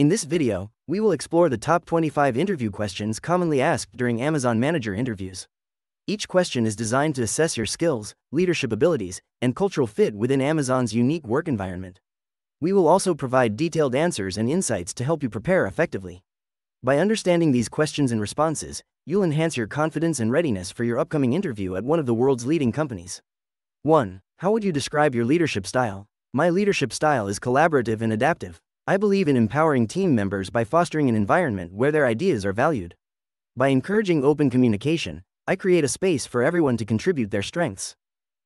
In this video, we will explore the top 25 interview questions commonly asked during Amazon Manager interviews. Each question is designed to assess your skills, leadership abilities, and cultural fit within Amazon's unique work environment. We will also provide detailed answers and insights to help you prepare effectively. By understanding these questions and responses, you'll enhance your confidence and readiness for your upcoming interview at one of the world's leading companies. 1. How would you describe your leadership style? My leadership style is collaborative and adaptive. I believe in empowering team members by fostering an environment where their ideas are valued. By encouraging open communication, I create a space for everyone to contribute their strengths.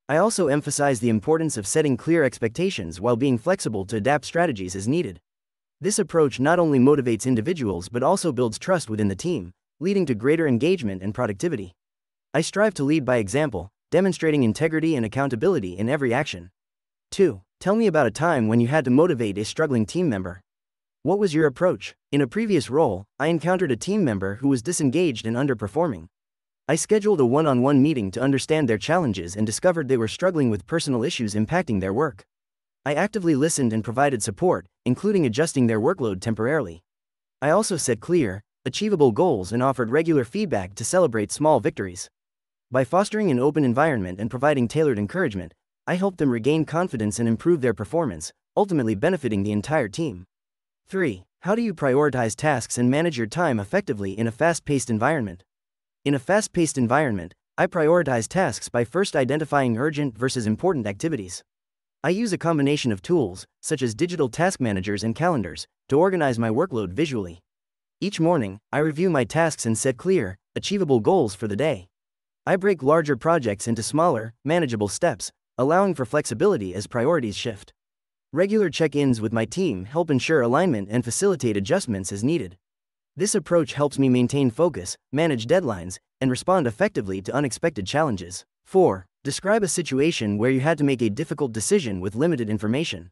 I also emphasize the importance of setting clear expectations while being flexible to adapt strategies as needed. This approach not only motivates individuals but also builds trust within the team, leading to greater engagement and productivity. I strive to lead by example, demonstrating integrity and accountability in every action. 2. Tell me about a time when you had to motivate a struggling team member. What was your approach? In a previous role, I encountered a team member who was disengaged and underperforming. I scheduled a one on one meeting to understand their challenges and discovered they were struggling with personal issues impacting their work. I actively listened and provided support, including adjusting their workload temporarily. I also set clear, achievable goals and offered regular feedback to celebrate small victories. By fostering an open environment and providing tailored encouragement, I help them regain confidence and improve their performance, ultimately benefiting the entire team. 3. How do you prioritize tasks and manage your time effectively in a fast paced environment? In a fast paced environment, I prioritize tasks by first identifying urgent versus important activities. I use a combination of tools, such as digital task managers and calendars, to organize my workload visually. Each morning, I review my tasks and set clear, achievable goals for the day. I break larger projects into smaller, manageable steps, allowing for flexibility as priorities shift. Regular check ins with my team help ensure alignment and facilitate adjustments as needed. This approach helps me maintain focus, manage deadlines, and respond effectively to unexpected challenges. 4. Describe a situation where you had to make a difficult decision with limited information.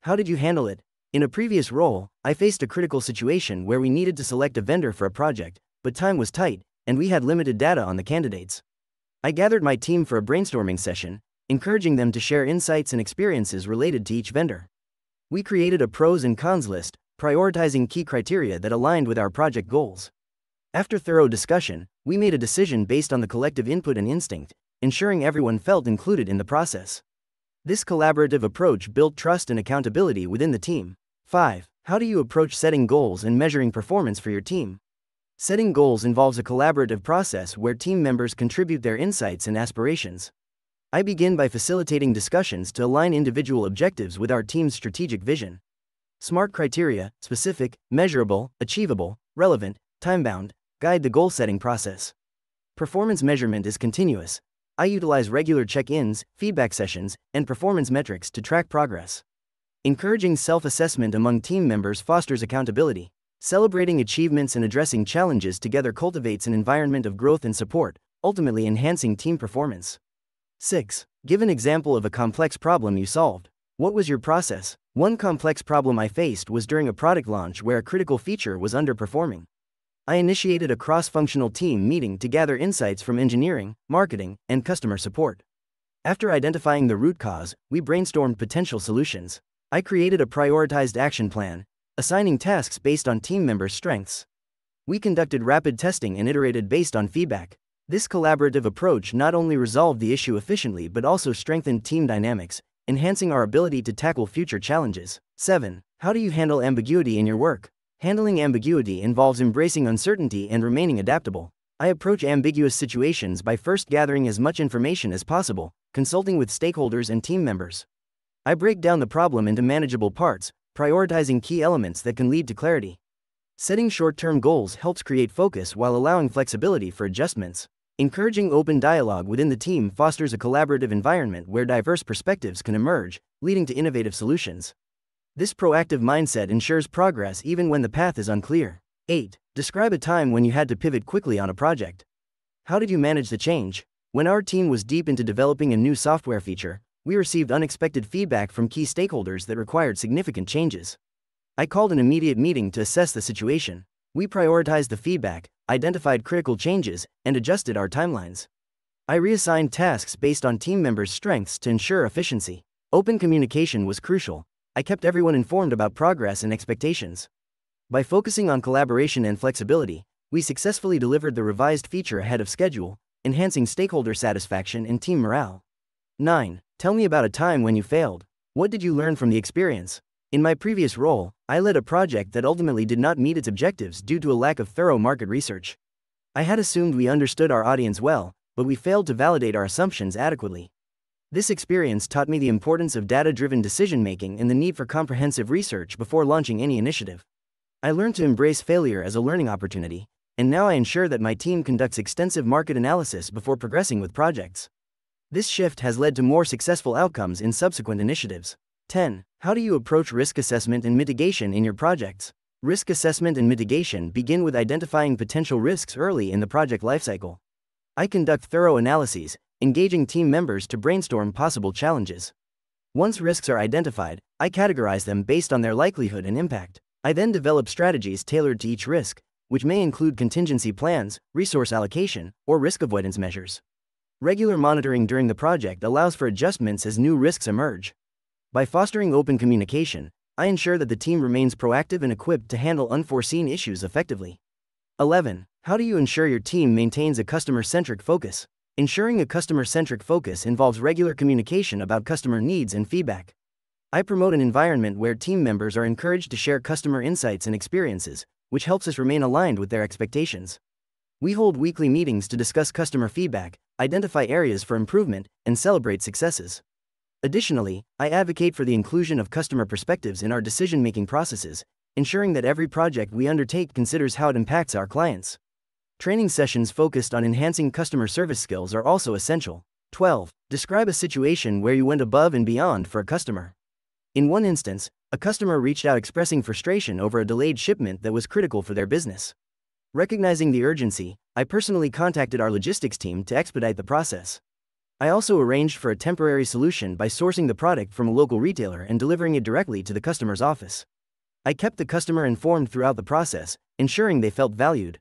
How did you handle it? In a previous role, I faced a critical situation where we needed to select a vendor for a project, but time was tight, and we had limited data on the candidates. I gathered my team for a brainstorming session, encouraging them to share insights and experiences related to each vendor. We created a pros and cons list, prioritizing key criteria that aligned with our project goals. After thorough discussion, we made a decision based on the collective input and instinct, ensuring everyone felt included in the process. This collaborative approach built trust and accountability within the team. 5. How do you approach setting goals and measuring performance for your team? Setting goals involves a collaborative process where team members contribute their insights and aspirations. I begin by facilitating discussions to align individual objectives with our team's strategic vision. SMART criteria, specific, measurable, achievable, relevant, time bound, guide the goal setting process. Performance measurement is continuous. I utilize regular check ins, feedback sessions, and performance metrics to track progress. Encouraging self assessment among team members fosters accountability. Celebrating achievements and addressing challenges together cultivates an environment of growth and support, ultimately enhancing team performance. 6. Give an example of a complex problem you solved. What was your process? One complex problem I faced was during a product launch where a critical feature was underperforming. I initiated a cross functional team meeting to gather insights from engineering, marketing, and customer support. After identifying the root cause, we brainstormed potential solutions. I created a prioritized action plan, assigning tasks based on team members' strengths. We conducted rapid testing and iterated based on feedback. This collaborative approach not only resolved the issue efficiently but also strengthened team dynamics, enhancing our ability to tackle future challenges. 7. How do you handle ambiguity in your work? Handling ambiguity involves embracing uncertainty and remaining adaptable. I approach ambiguous situations by first gathering as much information as possible, consulting with stakeholders and team members. I break down the problem into manageable parts, prioritizing key elements that can lead to clarity. Setting short term goals helps create focus while allowing flexibility for adjustments. Encouraging open dialogue within the team fosters a collaborative environment where diverse perspectives can emerge, leading to innovative solutions. This proactive mindset ensures progress even when the path is unclear. 8. Describe a time when you had to pivot quickly on a project. How did you manage the change? When our team was deep into developing a new software feature, we received unexpected feedback from key stakeholders that required significant changes. I called an immediate meeting to assess the situation. We prioritized the feedback, identified critical changes, and adjusted our timelines. I reassigned tasks based on team members' strengths to ensure efficiency. Open communication was crucial. I kept everyone informed about progress and expectations. By focusing on collaboration and flexibility, we successfully delivered the revised feature ahead of schedule, enhancing stakeholder satisfaction and team morale. 9. Tell me about a time when you failed. What did you learn from the experience? In my previous role, I led a project that ultimately did not meet its objectives due to a lack of thorough market research. I had assumed we understood our audience well, but we failed to validate our assumptions adequately. This experience taught me the importance of data driven decision making and the need for comprehensive research before launching any initiative. I learned to embrace failure as a learning opportunity, and now I ensure that my team conducts extensive market analysis before progressing with projects. This shift has led to more successful outcomes in subsequent initiatives. 10. How do you approach risk assessment and mitigation in your projects? Risk assessment and mitigation begin with identifying potential risks early in the project lifecycle. I conduct thorough analyses, engaging team members to brainstorm possible challenges. Once risks are identified, I categorize them based on their likelihood and impact. I then develop strategies tailored to each risk, which may include contingency plans, resource allocation, or risk avoidance measures. Regular monitoring during the project allows for adjustments as new risks emerge. By fostering open communication, I ensure that the team remains proactive and equipped to handle unforeseen issues effectively. 11. How do you ensure your team maintains a customer centric focus? Ensuring a customer centric focus involves regular communication about customer needs and feedback. I promote an environment where team members are encouraged to share customer insights and experiences, which helps us remain aligned with their expectations. We hold weekly meetings to discuss customer feedback, identify areas for improvement, and celebrate successes. Additionally, I advocate for the inclusion of customer perspectives in our decision making processes, ensuring that every project we undertake considers how it impacts our clients. Training sessions focused on enhancing customer service skills are also essential. 12. Describe a situation where you went above and beyond for a customer. In one instance, a customer reached out expressing frustration over a delayed shipment that was critical for their business. Recognizing the urgency, I personally contacted our logistics team to expedite the process. I also arranged for a temporary solution by sourcing the product from a local retailer and delivering it directly to the customer's office. I kept the customer informed throughout the process, ensuring they felt valued.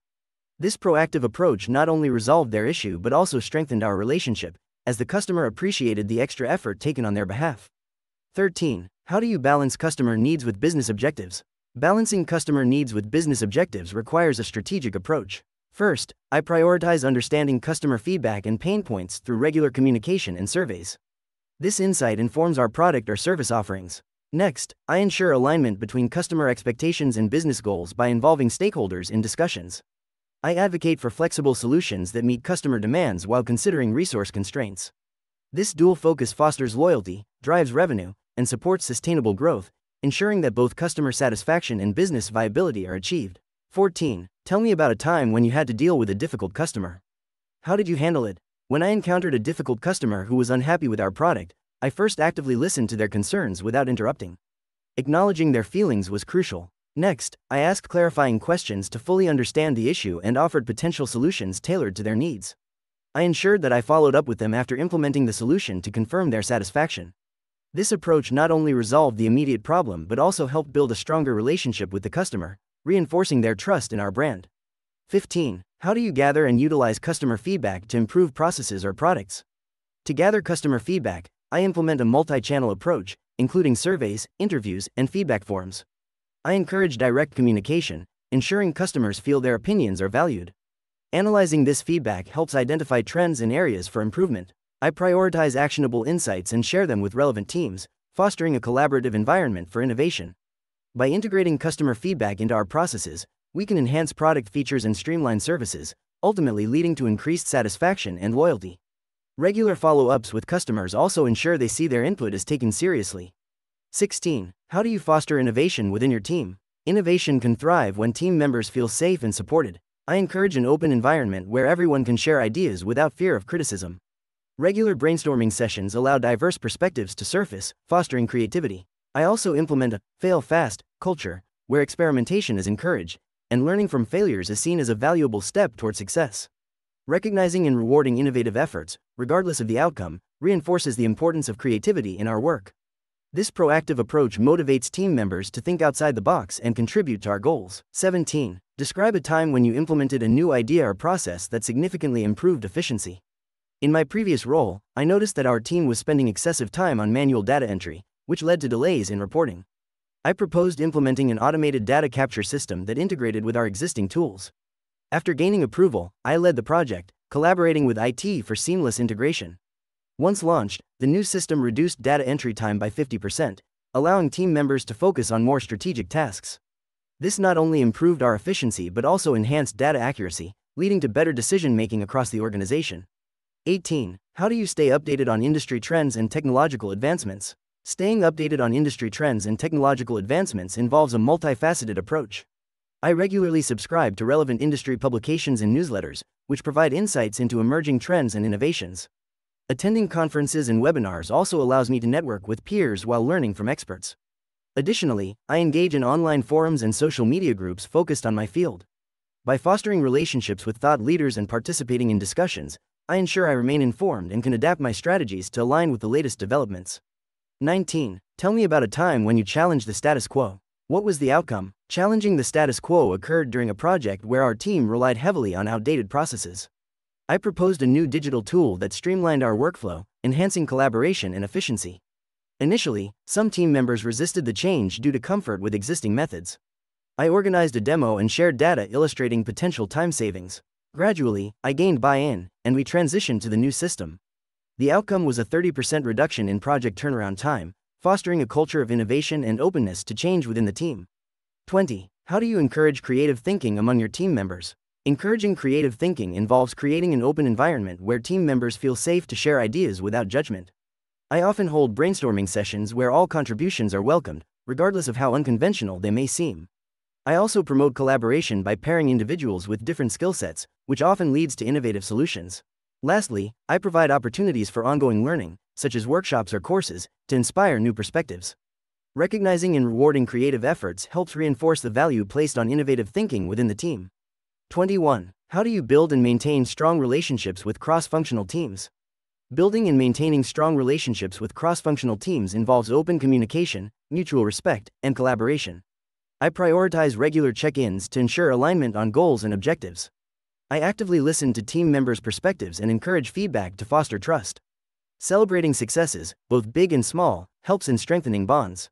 This proactive approach not only resolved their issue but also strengthened our relationship, as the customer appreciated the extra effort taken on their behalf. 13. How do you balance customer needs with business objectives? Balancing customer needs with business objectives requires a strategic approach. First, I prioritize understanding customer feedback and pain points through regular communication and surveys. This insight informs our product or service offerings. Next, I ensure alignment between customer expectations and business goals by involving stakeholders in discussions. I advocate for flexible solutions that meet customer demands while considering resource constraints. This dual focus fosters loyalty, drives revenue, and supports sustainable growth, ensuring that both customer satisfaction and business viability are achieved. 14. Tell me about a time when you had to deal with a difficult customer. How did you handle it? When I encountered a difficult customer who was unhappy with our product, I first actively listened to their concerns without interrupting. Acknowledging their feelings was crucial. Next, I asked clarifying questions to fully understand the issue and offered potential solutions tailored to their needs. I ensured that I followed up with them after implementing the solution to confirm their satisfaction. This approach not only resolved the immediate problem but also helped build a stronger relationship with the customer, reinforcing their trust in our brand. 15. How do you gather and utilize customer feedback to improve processes or products? To gather customer feedback, I implement a multi channel approach, including surveys, interviews, and feedback forms. I encourage direct communication, ensuring customers feel their opinions are valued. Analyzing this feedback helps identify trends and areas for improvement. I prioritize actionable insights and share them with relevant teams, fostering a collaborative environment for innovation. By integrating customer feedback into our processes, we can enhance product features and streamline services, ultimately leading to increased satisfaction and loyalty. Regular follow ups with customers also ensure they see their input is taken seriously. 16. How do you foster innovation within your team? Innovation can thrive when team members feel safe and supported. I encourage an open environment where everyone can share ideas without fear of criticism. Regular brainstorming sessions allow diverse perspectives to surface, fostering creativity. I also implement a fail fast culture, where experimentation is encouraged, and learning from failures is seen as a valuable step toward success. Recognizing and rewarding innovative efforts, regardless of the outcome, reinforces the importance of creativity in our work. This proactive approach motivates team members to think outside the box and contribute to our goals. 17. Describe a time when you implemented a new idea or process that significantly improved efficiency. In my previous role, I noticed that our team was spending excessive time on manual data entry, which led to delays in reporting. I proposed implementing an automated data capture system that integrated with our existing tools. After gaining approval, I led the project, collaborating with IT for seamless integration. Once launched, the new system reduced data entry time by 50%, allowing team members to focus on more strategic tasks. This not only improved our efficiency but also enhanced data accuracy, leading to better decision making across the organization. 18. How do you stay updated on industry trends and technological advancements? Staying updated on industry trends and technological advancements involves a multifaceted approach. I regularly subscribe to relevant industry publications and newsletters, which provide insights into emerging trends and innovations. Attending conferences and webinars also allows me to network with peers while learning from experts. Additionally, I engage in online forums and social media groups focused on my field. By fostering relationships with thought leaders and participating in discussions, I ensure I remain informed and can adapt my strategies to align with the latest developments. 19. Tell me about a time when you challenged the status quo. What was the outcome? Challenging the status quo occurred during a project where our team relied heavily on outdated processes. I proposed a new digital tool that streamlined our workflow, enhancing collaboration and efficiency. Initially, some team members resisted the change due to comfort with existing methods. I organized a demo and shared data illustrating potential time savings. Gradually, I gained buy in, and we transitioned to the new system. The outcome was a 30% reduction in project turnaround time, fostering a culture of innovation and openness to change within the team. 20. How do you encourage creative thinking among your team members? Encouraging creative thinking involves creating an open environment where team members feel safe to share ideas without judgment. I often hold brainstorming sessions where all contributions are welcomed, regardless of how unconventional they may seem. I also promote collaboration by pairing individuals with different skill sets, which often leads to innovative solutions. Lastly, I provide opportunities for ongoing learning, such as workshops or courses, to inspire new perspectives. Recognizing and rewarding creative efforts helps reinforce the value placed on innovative thinking within the team. 21. How do you build and maintain strong relationships with cross functional teams? Building and maintaining strong relationships with cross functional teams involves open communication, mutual respect, and collaboration. I prioritize regular check ins to ensure alignment on goals and objectives. I actively listen to team members' perspectives and encourage feedback to foster trust. Celebrating successes, both big and small, helps in strengthening bonds.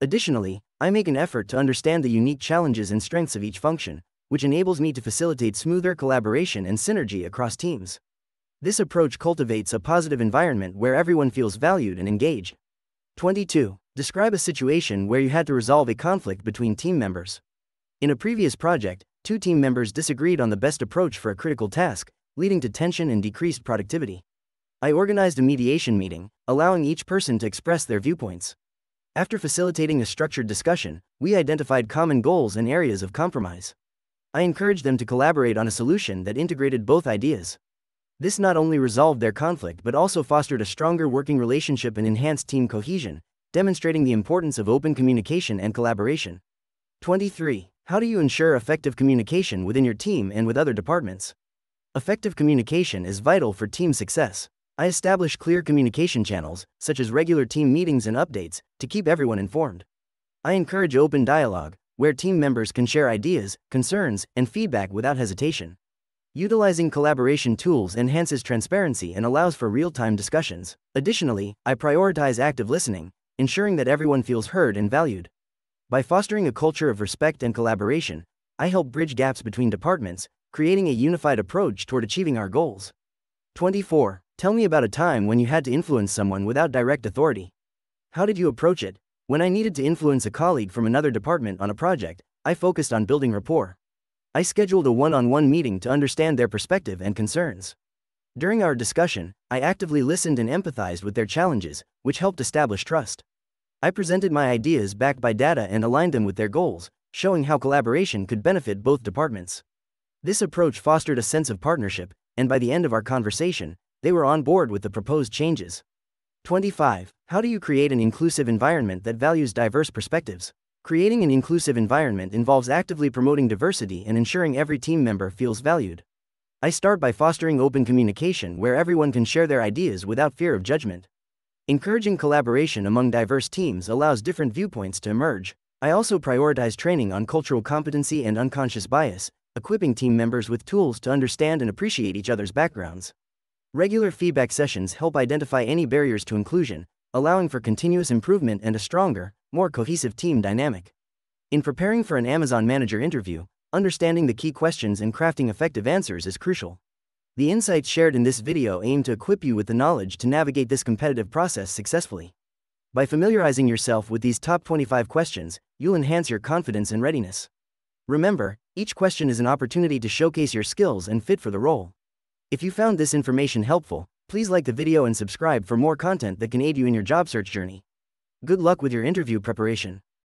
Additionally, I make an effort to understand the unique challenges and strengths of each function, which enables me to facilitate smoother collaboration and synergy across teams. This approach cultivates a positive environment where everyone feels valued and engaged. 22. Describe a situation where you had to resolve a conflict between team members. In a previous project, two team members disagreed on the best approach for a critical task, leading to tension and decreased productivity. I organized a mediation meeting, allowing each person to express their viewpoints. After facilitating a structured discussion, we identified common goals and areas of compromise. I encouraged them to collaborate on a solution that integrated both ideas. This not only resolved their conflict but also fostered a stronger working relationship and enhanced team cohesion, demonstrating the importance of open communication and collaboration. 23. How do you ensure effective communication within your team and with other departments? Effective communication is vital for team success. I establish clear communication channels, such as regular team meetings and updates, to keep everyone informed. I encourage open dialogue, where team members can share ideas, concerns, and feedback without hesitation. Utilizing collaboration tools enhances transparency and allows for real time discussions. Additionally, I prioritize active listening, ensuring that everyone feels heard and valued. By fostering a culture of respect and collaboration, I help bridge gaps between departments, creating a unified approach toward achieving our goals. 24. Tell me about a time when you had to influence someone without direct authority. How did you approach it? When I needed to influence a colleague from another department on a project, I focused on building rapport. I scheduled a one on one meeting to understand their perspective and concerns. During our discussion, I actively listened and empathized with their challenges, which helped establish trust. I presented my ideas backed by data and aligned them with their goals, showing how collaboration could benefit both departments. This approach fostered a sense of partnership, and by the end of our conversation, they were on board with the proposed changes. 25. How do you create an inclusive environment that values diverse perspectives? Creating an inclusive environment involves actively promoting diversity and ensuring every team member feels valued. I start by fostering open communication where everyone can share their ideas without fear of judgment. Encouraging collaboration among diverse teams allows different viewpoints to emerge. I also prioritize training on cultural competency and unconscious bias, equipping team members with tools to understand and appreciate each other's backgrounds. Regular feedback sessions help identify any barriers to inclusion, allowing for continuous improvement and a stronger, more cohesive team dynamic. In preparing for an Amazon manager interview, understanding the key questions and crafting effective answers is crucial. The insights shared in this video aim to equip you with the knowledge to navigate this competitive process successfully. By familiarizing yourself with these top 25 questions, you'll enhance your confidence and readiness. Remember, each question is an opportunity to showcase your skills and fit for the role. If you found this information helpful, please like the video and subscribe for more content that can aid you in your job search journey. Good luck with your interview preparation.